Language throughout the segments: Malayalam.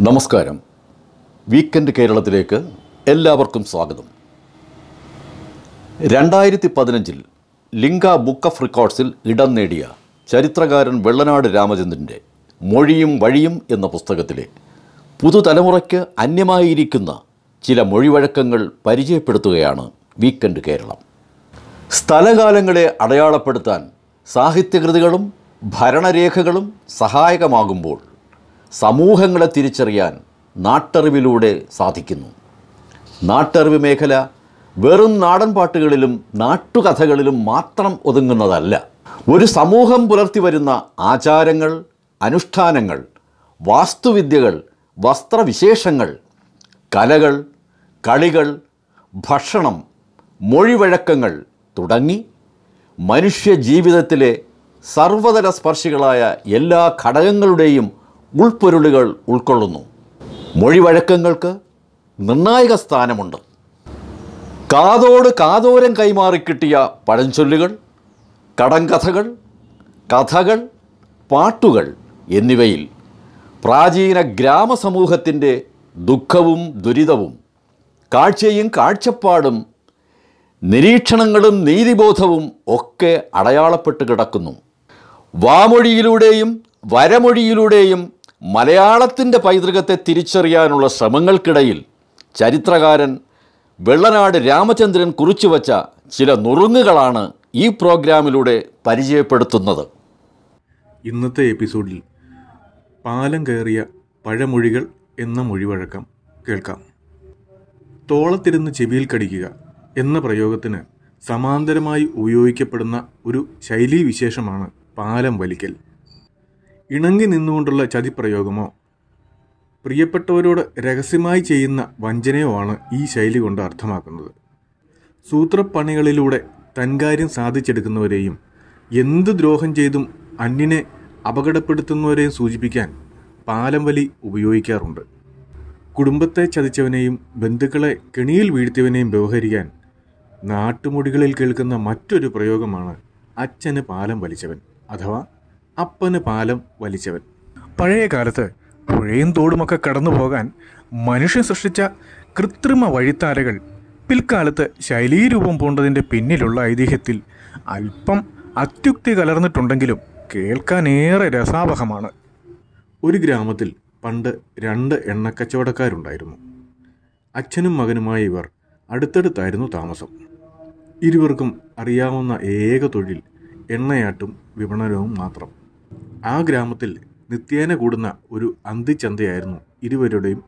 നമസ്കാരം. വീക്കെൻഡ് കേരളത്തിലേക്ക് എല്ലാവർക്കും സ്വാഗതം. രണ്ടായിരത്തി പതിനഞ്ചിൽ ലിംഗ ബുക്ക് ഓഫ് റെക്കോർഡ്സിൽ ഇടം നേടിയ ചരിത്രകാരൻ വെള്ളനാട് രാമചന്ദ്രന്റെ മൊഴിയും വഴിയും എന്ന പുസ്തകത്തിലെ പുതുതലമുറയ്ക്ക് അന്യമായിരിക്കുന്ന ചില മൊഴിവഴക്കങ്ങൾ പരിചയപ്പെടുത്തുകയാണ് വീക്കെൻഡ് കേരളം. സ്ഥലകാലങ്ങളെ അടയാളപ്പെടുത്താൻ സാഹിത്യകൃതികളും ഭരണരേഖകളും സഹായകമാകുമ്പോൾ സമൂഹങ്ങളെ തിരിച്ചറിയാൻ നാട്ടറിവിലൂടെ സാധിക്കുന്നു. നാട്ടറിവ് മേഖല വെറും നാടൻ പാട്ടുകളിലും നാട്ടുകഥകളിലും മാത്രം ഒതുങ്ങുന്നതല്ല. ഒരു സമൂഹം പുലർത്തി വരുന്ന ആചാരങ്ങൾ അനുഷ്ഠാനങ്ങൾ വാസ്തുവിദ്യകൾ വസ്ത്രവിശേഷങ്ങൾ കലകൾ കളികൾ ഭക്ഷണം മൊഴിവഴക്കങ്ങൾ തുടങ്ങി മനുഷ്യ ജീവിതത്തിലെ സർവതല സ്പർശികളായ എല്ലാ ഘടകങ്ങളുടെയും ഉൾപ്പൊരുളുകൾ ഉൾക്കൊള്ളുന്നു. മൊഴിവഴക്കങ്ങൾക്ക് നിർണായക സ്ഥാനമുണ്ട്. കാതോട് കാതോരം കൈമാറിക്കിട്ടിയ പഴഞ്ചൊല്ലുകൾ കടങ്കഥകൾ കഥകൾ പാട്ടുകൾ എന്നിവയിൽ പ്രാചീന ഗ്രാമസമൂഹത്തിന്റെ ദുഃഖവും ദുരിതവും കാഴ്ചയും കാഴ്ചപ്പാടും നിരീക്ഷണങ്ങളും നീതിബോധവും ഒക്കെ അടയാളപ്പെട്ട് കിടക്കുന്നു. വാമൊഴിയിലൂടെയും വരമൊഴിയിലൂടെയും മലയാളത്തിന്റെ പൈതൃകത്തെ തിരിച്ചറിയാനുള്ള ശ്രമങ്ങൾക്കിടയിൽ ചരിത്രകാരൻ വെള്ളനാട് രാമചന്ദ്രൻ കുറിച്ചുവച്ച ചില നുറുങ്ങുകളാണ് ഈ പ്രോഗ്രാമിലൂടെ പരിചയപ്പെടുത്തുന്നത്. ഇന്നത്തെ എപ്പിസോഡിൽ പാലം കയറിയ പഴമൊഴികൾ എന്ന മൊഴിവഴക്കം കേൾക്കാം. തോളത്തിരുന്ന് ചെവിയിൽ കടിക്കുക എന്ന പ്രയോഗത്തിന് സമാന്തരമായി ഉപയോഗിക്കപ്പെടുന്ന ഒരു ശൈലീവിശേഷമാണ് പാലം വലിക്കൽ. ഇണങ്ങി നിന്നുകൊണ്ടുള്ള ചതിപ്രയോഗമോ? പ്രിയപ്പെട്ടവരോട് രഹസ്യമായി ചെയ്യുന്ന വഞ്ചനയോ ആണ് ഈ ശൈലി കൊണ്ട് അർത്ഥമാക്കുന്നത്. സൂത്രപ്പണികളിലൂടെ തൻകാര്യം സാധിച്ചെടുക്കുന്നവരെയും എന്ത് ദ്രോഹം ചെയ്തും അന്യനെ അപകടപ്പെടുത്തുന്നവരെയും സൂചിപ്പിക്കാൻ പാലം വലി ഉപയോഗിക്കാറുണ്ട്. കുടുംബത്തെ ചതിച്ചവനെയും ബന്ധുക്കളെ കെണിയിൽ വീഴ്ത്തിയവനെയും വ്യവഹരിക്കാൻ നാട്ടുമുടികളിൽ കേൾക്കുന്ന മറ്റൊരു പ്രയോഗമാണ് അച്ഛന് പാലം വലിച്ചവൻ അഥവാ അപ്പന് പാലം വലിച്ചവൻ. പഴയ കാലത്ത് പുഴയും തോടുമൊക്കെ കടന്നു പോകാൻ മനുഷ്യൻ സൃഷ്ടിച്ച കൃത്രിമ വഴിത്താരകൾ പിൽക്കാലത്ത് ശൈലീരൂപം പൂണ്ടതിന്റെ പിന്നിലുള്ള ഐതിഹ്യത്തിൽ അല്പം അത്യുക്തി കലർന്നിട്ടുണ്ടെങ്കിലും കേൾക്കാനേറെ രസാവഹമാണ്. ഒരു ഗ്രാമത്തിൽ പണ്ട് രണ്ട് എണ്ണക്കച്ചവടക്കാരുണ്ടായിരുന്നു. അച്ഛനും മകനുമായ ഇവർ അടുത്തടുത്തായിരുന്നു താമസം. ഇരുവർക്കും അറിയാവുന്ന ഏക തൊഴിൽ എണ്ണയാട്ടും വിപണനവും മാത്രം. ആ ഗ്രാമത്തിൽ നിത്യേന കൂടുന്ന ഒരു അന്തിച്ചന്തയായിരുന്നു ഇരുവരുടെയും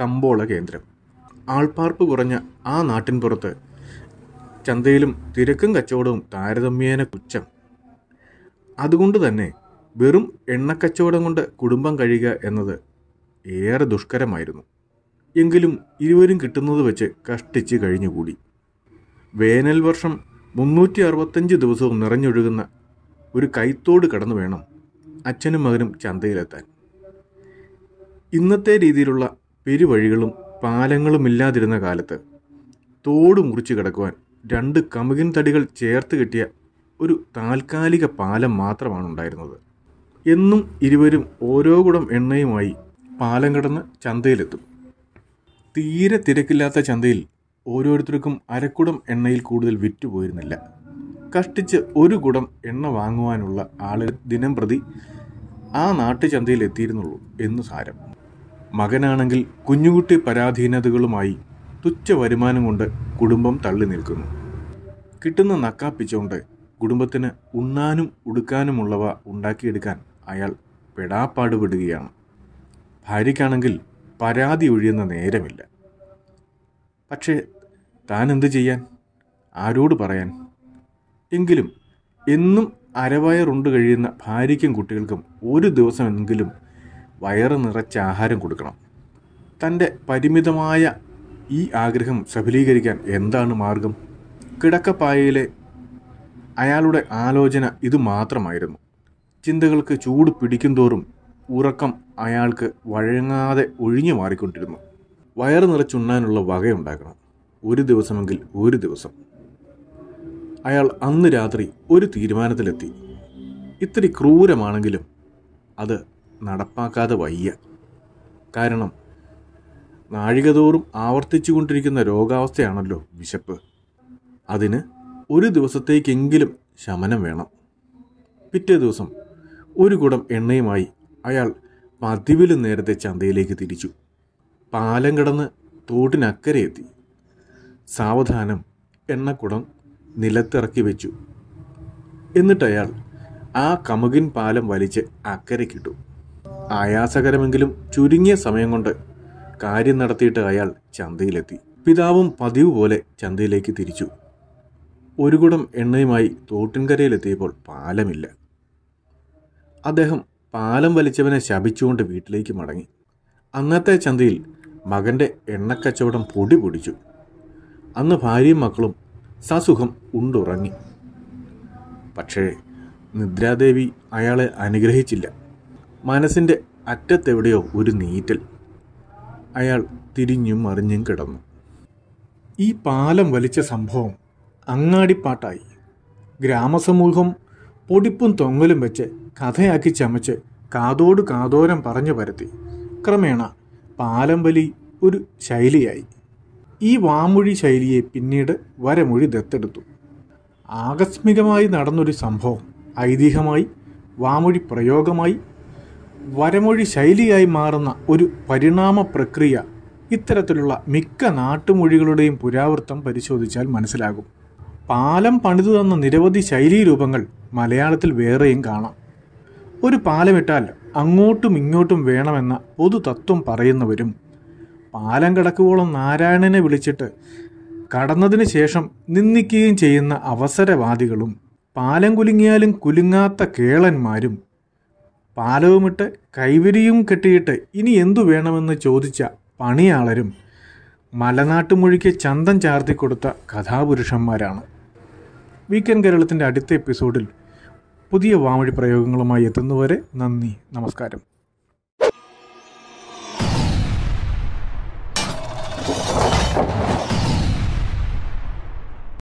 കമ്പോള കേന്ദ്രം. ആൾപ്പാർപ്പ് കുറഞ്ഞ ആ നാട്ടിൻപുറത്ത് ചന്തയിലും തിരക്കും കച്ചവടവും താരതമ്യേന തുച്ഛം. അതുകൊണ്ട് തന്നെ വെറും എണ്ണക്കച്ചവടം കൊണ്ട് കുടുംബം കഴിയുക എന്നത് ഏറെ ദുഷ്കരമായിരുന്നു. എങ്കിലും ഇരുവരും കിട്ടുന്നത് വെച്ച് കഷ്ടിച്ച് കഴിഞ്ഞുകൂടി. വേനൽ വർഷം മുന്നൂറ്റി അറുപത്തഞ്ച് ദിവസവും നിറഞ്ഞൊഴുകുന്ന ഒരു കൈത്തോട് കടന്നു വേണം അച്ഛനും മകനും ചന്തയിലെത്താൻ. ഇന്നത്തെ രീതിയിലുള്ള പെരുവഴികളും പാലങ്ങളും ഇല്ലാതിരുന്ന കാലത്ത് തോട് മുറിച്ച് കിടക്കുവാൻ രണ്ട് കമുകിൻ തടികൾ ചേർത്ത് കിട്ടിയ ഒരു താൽക്കാലിക പാലം മാത്രമാണ് ഉണ്ടായിരുന്നത്. എന്നും ഇരുവരും ഓരോ കുടം എണ്ണയുമായി പാലം കടന്ന് ചന്തയിലെത്തും. തീരെ തിരക്കില്ലാത്ത ചന്തയിൽ ഓരോരുത്തർക്കും അരക്കുടം എണ്ണയിൽ കൂടുതൽ വിറ്റുപോയിരുന്നില്ല. കഷ്ടിച്ച് ഒരു കുടം എണ്ണ വാങ്ങുവാനുള്ള ആളുകൾ ദിനം പ്രതി ആ നാട്ടുചന്തയിൽ എത്തിയിരുന്നുള്ളൂ എന്ന് സാരം. മകനാണെങ്കിൽ കുഞ്ഞുകുട്ടി പരാധീനതകളുമായി തുച്ഛ വരുമാനം കൊണ്ട് കുടുംബം തള്ളി നിൽക്കുന്നു. കിട്ടുന്ന നക്കാപ്പിച്ചുകൊണ്ട് കുടുംബത്തിന് ഉണ്ണാനും ഉടുക്കാനുമുള്ളവ ഉണ്ടാക്കിയെടുക്കാൻ അയാൾ പെടാപ്പാടുപെടുകയാണ്. ഭാര്യയ്ക്കാണെങ്കിൽ പരാതി ഒഴിയുന്ന നേരമില്ല. പക്ഷേ താൻ എന്ത് ചെയ്യാൻ? ആരോട് പറയാൻ? എങ്കിലും എന്നും അരവയറുണ്ട് കഴിയുന്ന ഭാര്യയ്ക്കും കുട്ടികൾക്കും ഒരു ദിവസമെങ്കിലും വയറ് നിറച്ച ആഹാരം കൊടുക്കണം. തന്റെ പരിമിതമായ ഈ ആഗ്രഹം സഫലീകരിക്കാൻ എന്താണ് മാർഗം? കിടക്കപ്പായയിലെ അയാളുടെ ആലോചന ഇത് മാത്രമായിരുന്നു. ചിന്തകൾക്ക് ചൂട് പിടിക്കും തോറും ഉറക്കം അയാൾക്ക് വഴങ്ങാതെ ഒഴിഞ്ഞു മാറിക്കൊണ്ടിരുന്നു. വയറ് നിറച്ചുണ്ണാനുള്ള വകയുണ്ടാക്കണം. ഒരു ദിവസമെങ്കിൽ ഒരു ദിവസം. അയാൾ അന്ന് രാത്രി ഒരു തീരുമാനത്തിലെത്തി. ഇത്തിരി ക്രൂരമാണെങ്കിലും അത് നടപ്പാക്കാതെ വയ്യ. കാരണം നാഴികതോറും ആവർത്തിച്ചുകൊണ്ടിരിക്കുന്ന രോഗാവസ്ഥയാണല്ലോ വിശപ്പ്. അതിന് ഒരു ദിവസത്തേക്കെങ്കിലും ശമനം വേണം. പിറ്റേ ദിവസം ഒരു കുടം എണ്ണയുമായി അയാൾ പതിവിലും നേരത്തെ ചന്തയിലേക്ക് തിരിച്ചു. പാലം കടന്ന് തോട്ടിനക്കരെ എത്തി. സാവധാനം എണ്ണക്കുടം നിലത്തിറക്കി വെച്ചു. എന്നിട്ട് അയാൾ ആ കമുകിൻ പാലം വലിച്ച് അക്കരയ്ക്കിട്ടു ആയാസകരമെങ്കിലും ചുരുങ്ങിയ സമയം കൊണ്ട് കാര്യം നടത്തിയിട്ട് അയാൾ ചന്തയിലെത്തി. പിതാവും പതിവ് പോലെ ചന്തയിലേക്ക് തിരിച്ചു. ഒരു കുടം എണ്ണയുമായി തോട്ടിൻകരയിലെത്തിയപ്പോൾ പാലമില്ല. അദ്ദേഹം പാലം വലിച്ചവനെ ശപിച്ചുകൊണ്ട് വീട്ടിലേക്ക് മടങ്ങി. അന്നത്തെ ചന്തയിൽ മകന്റെ എണ്ണക്കച്ചവടം പൊടി പൊടിച്ചു. അന്ന് ഭാര്യയും മക്കളും സസുഖം ഉണ്ടുറങ്ങി. പക്ഷേ നിദ്രാദേവി അയാളെ അനുഗ്രഹിച്ചില്ല. മനസ്സിന്റെ അറ്റത്തെവിടെയോ ഒരു നീറ്റൽ. അയാൾ തിരിഞ്ഞും മറിഞ്ഞും കിടന്നു. ഈ പാലം വലിച്ച സംഭവം അങ്ങാടിപ്പാട്ടായി. ഗ്രാമസമൂഹം പൊടിപ്പും തൊങ്ങലും വെച്ച് കഥയാക്കി ചമച്ച് കാതോട് കാതോരം പറഞ്ഞു പരത്തി. ക്രമേണ പാലം വലി ഒരു ശൈലിയായി. ഈ വാമൊഴി ശൈലിയെ പിന്നീട് വരമൊഴി ദത്തെടുത്തു. ആകസ്മികമായി നടന്നൊരു സംഭവം ഐതിഹ്യമായി വാമൊഴി പ്രയോഗമായി വരമൊഴി ശൈലിയായി മാറുന്ന ഒരു പരിണാമ പ്രക്രിയ ഇത്തരത്തിലുള്ള മിക്ക നാട്ടുമൊഴികളുടെയും പുരാവൃത്തം പരിശോധിച്ചാൽ മനസ്സിലാകും. പാലം പണിതു തന്ന നിരവധി ശൈലീ രൂപങ്ങൾ മലയാളത്തിൽ വേറെയും കാണാം. ഒരു പാലമിട്ടാൽ അങ്ങോട്ടും ഇങ്ങോട്ടും വേണമെന്ന പൊതു തത്വം പറയുന്നവരും പാലം കിടക്കുവോളം നാരായണനെ വിളിച്ചിട്ട് കടന്നതിന് ശേഷം നിന്ദിക്കുകയും ചെയ്യുന്ന അവസരവാദികളും പാലം കുലുങ്ങിയാലും കുലുങ്ങാത്ത കേളന്മാരും പാലവുമിട്ട് കൈവരിയും കെട്ടിയിട്ട് ഇനി എന്തു വേണമെന്ന് ചോദിച്ച പണിയാളരും മലനാട്ടു മലനാട്ടുമൊഴിക്ക് ചന്തം ചാർത്തിക്കൊടുത്ത കഥാപുരുഷന്മാരാണ്. വീക്കെൻഡ് കേരളത്തിന്റെ അടുത്ത എപ്പിസോഡിൽ പുതിയ വാമൊഴി പ്രയോഗങ്ങളുമായി എത്തുന്നവരെ നന്ദി നമസ്കാരം.